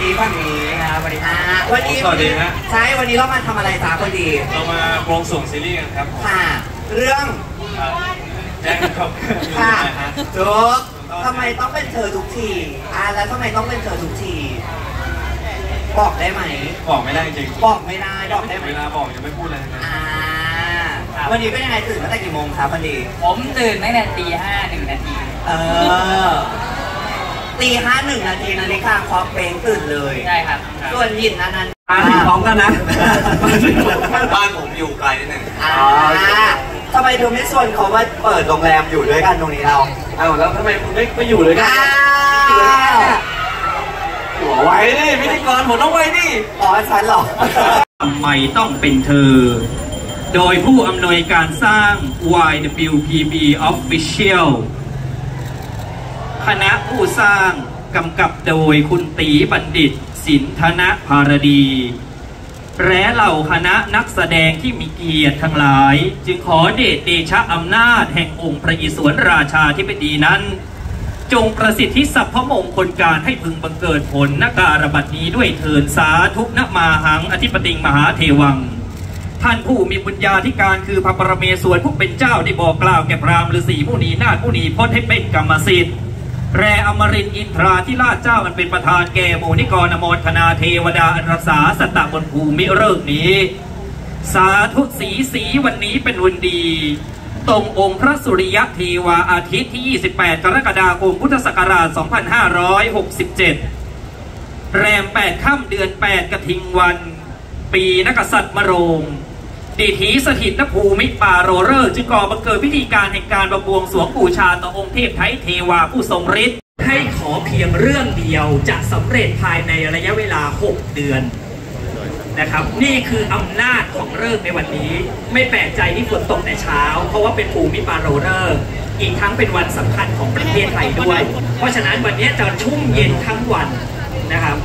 ดีฝั่งนี้ครับสวัสดีคอ่ารับวันนี้สวัสดีฮะ ใช่วันนี้เรามาทำอะไรจ้าคนดีเรามาโปรงส่งซีรีส์กันครับผมค่ะ เรื่องอ่าแจ้งครับค่ะนะฮะจุกทำไมต้องเป็นเธอทุกทีอ่าแล้วทำไมต้องเป็นเธอทุกที บอกได้ไหม บอกไม่ได้จริงบอกไม่ได้บอกได้ไหมเวลาบอกยังไม่พูดเลยนะอ่าวันนี้เป็นยังไงตื่นตั้งแต่กี่โมงครับวันนี้ผมตื่นตั้งแต่ตีห้าหนึ่งนาที เออ ตีห้าหนึ่งนาทีนาฬิกาคล็อกเพลงตื่นเลย ใช่ครับส่วนยินนันนันมาถึงพร้อมกันนะบ้านผมอยู่ไกลนิดนึงอ่าทำไมเธอไม่ชวนเขามาเปิดโรงแรมอยู่ด้วยกันตรงนี้เราเอ้าแล้วทำไมคุณไม่ไม่อยู่เลยกันอ้าวหัวไว้ดิพิธีกรผมต้องไว้ดิอ๋อฉันเหรอทำไมต้องเป็นเธอ โดยผู้อำนวยการสร้าง YWPB Official คณะผู้สร้างกำกับโดยคุณตีบัณฑิต สินธนภารดี และเหล่าคณะนักแสดงที่มีเกียรติทั้งหลาย จึงขอเดชเดชะอำนาจแห่งองค์พระอิศวรราชาธิบดีนั้น จงประสิทธิสัพพมงคลการให้พึงบังเกิดผลนการบัดนี้ด้วยเทินสาธุนมาหังอธิปติงมหาเทวังท่านผู้มีบุญญาธิการคือพระปรเมศวรผู้เป็นเจ้าได้บอกกล่าวแก่พรามฤาษีผู้นี้นาถผู้นี้พ้นให้เป็นกรรมสิทธิ์ แรอมรินอินทราธิราชเจ้ามันเป็นประธานแก่หมู่นิกรอโมทนาเทวดาอันรักษาสตตบนภูมิเริกษ์นี้ สาธุสีสีวันนี้เป็นวันดี ตรงองค์พระสุริยะเทวาอาทิตย์ที่ 28 กรกฎาคมพุทธศักราช 2567 แรม 8 ค่ำเดือน 8กฐิงวัน ปีนักษัตริย์มะโรง ดิถีสถิตนภูมิป่าโรเรอร์จึงก่อบังเกิดพิธีการแห่งการประบวงสวงบูชาต่อองค์เทพไทยเทวาผู้ทรงฤทธิ์ให้ขอเพียงเรื่องเดียวจะสำเร็จภายในระยะเวลา 6 เดือนนะครับนี่คืออำนาจของเริกษ์ในวันนี้ ไม่แปลกใจที่ฝนตกแต่เช้า เพราะว่าเป็นภูมิปาโรเริกษ์อีกทั้งเป็นวันสำคัญของประเทศไทยด้วย เพราะฉะนั้นวันนี้จะชุ่มเย็นทั้งวันนะครับ